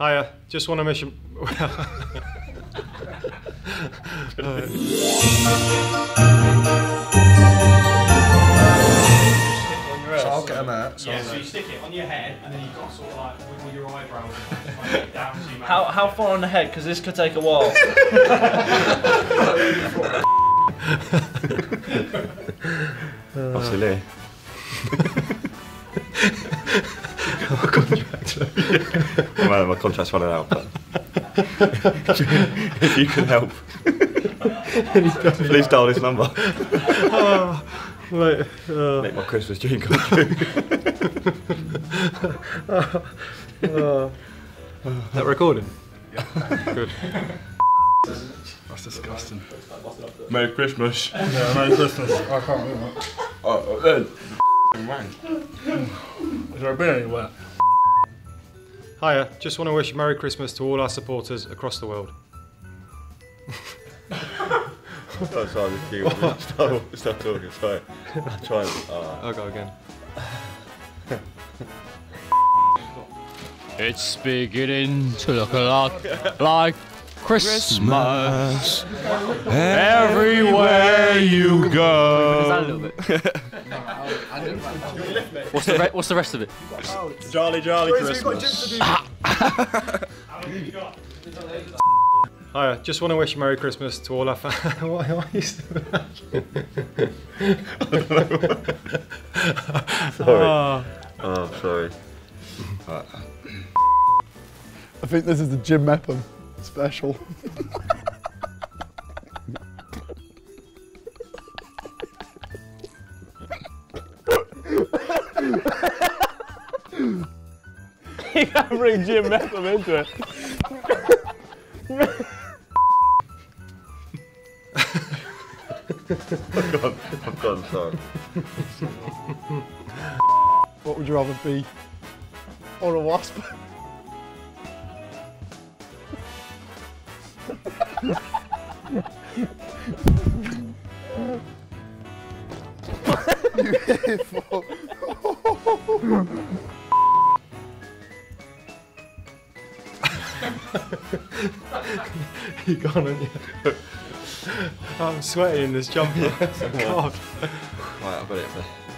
Hiya, just want to mission. So I'll get them out. So yeah, so you stick it on your head, and then you've got to sort of like wiggle your eyebrows and try and get down to your How, how far on the head? Because this could take a while. Obviously, Lee. Oh, well, my contract's running out, but if you can help, please dial this number. Oh, Right, uh, Make my Christmas dream come true. that recording? Good. that's disgusting. Merry Christmas. Yeah, Merry Christmas. I can't do that. Oh, then. Rang. Has there been anywhere? Hiya, just want to wish Merry Christmas to all our supporters across the world. Oh, sorry, stop, stop, stop talking, sorry. I'm trying. Oh. I'll go again. It's beginning to look a lot like Christmas, everywhere you go. what's, the re- what's the rest of it? Jolly, jolly Christmas. Hiya, just want to wish Merry Christmas to all our fans. why, why are you still Sorry. Ah. Oh, sorry. I think this is the Jim Mepham special. you can't bring Jim Mepham into it. I've gone, I've gone, sorry. What would you rather be? Or a wasp? You hateful. you gone, haven't you? I'm sweating in this jumper. God. Right, I've got it.